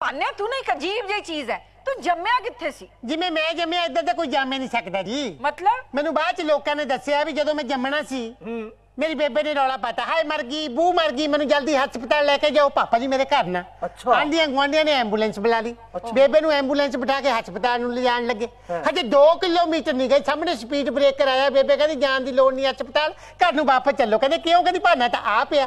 ਪਾਨੇ ਤੂੰ ਨਾ ਇੱਕ ਅਜੀਬ ਜਿਹੀ ਚੀਜ਼ ਹੈ। ਤੂੰ ਜੰਮਿਆ ਕਿੱਥੇ ਸੀ? ਜਿਵੇਂ ਮੈਂ ਜੰਮਿਆ ਇੱਦਾਂ ਤਾਂ ਕੋਈ ਜੰਮ ਨਹੀਂ ਸਕਦਾ ਜੀ। ਮਤਲਬ? ਮੈਨੂੰ ਬਾਅਦ ਚ ਲੋਕਾਂ ਨੇ ਦੱਸਿਆ ਵੀ ਜਦੋਂ ਮੈਂ ਜੰਮਣਾ ਸੀ ਮੇਰੀ ਬੇਬੇ ਨੇ ਰੌਲਾ ਪਾਤਾ ਹਾਏ ਮਰ ਗਈ ਬੂ ਮਰ ਗਈ ਮੈਨੂੰ ਜਲਦੀ ਹਸਪਤਾਲ ਲੈ ਕੇ ਜਾਓ ਪਾਪਾ ਜੀ ਮੇਰੇ ਘਰ ਨਾ। ਅੱਛਾ। ਆਂਡੀਆਂ ਗੁਆਂਢੀਆਂ ਨੇ ਐਂਬੂਲੈਂਸ ਬੁਲਾ ਲਈ। ਬੇਬੇ ਨੂੰ ਐਂਬੂਲੈਂਸ ਬਿਠਾ ਕੇ ਹਸਪਤਾਲ ਨੂੰ ਲਿਜਾਣ ਲੱਗੇ। ਹਜੇ 2 ਕਿਲੋਮੀਟਰ ਨਹੀਂ ਗਏ ਸਾਹਮਣੇ ਸਪੀਡ ਬ੍ਰੇਕਰ ਆਇਆ ਬੇਬੇ ਕਹਿੰਦੀ ਜਾਣ ਦੀ ਲੋੜ ਨਹੀਂ ਹਸਪਤਾਲ। ਘਰ ਨੂੰ ਵਾਪਸ ਚੱਲੋ ਕਹਿੰਦੇ ਕਿਉਂ? ਕਹਿੰਦੀ ਭਾਨਾ ਤਾਂ ਆ। ਪਿਆ